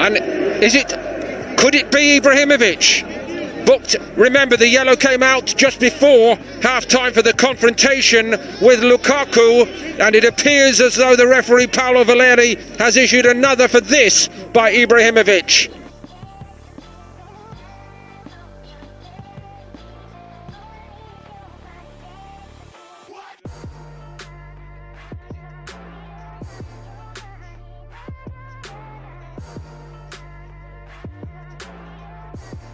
And is it? Could it be Ibrahimovic? Booked. Remember, the yellow came out just before half time for the confrontation with Lukaku, and it appears as though the referee Paolo Valeri has issued another for this by Ibrahimovic. Bye.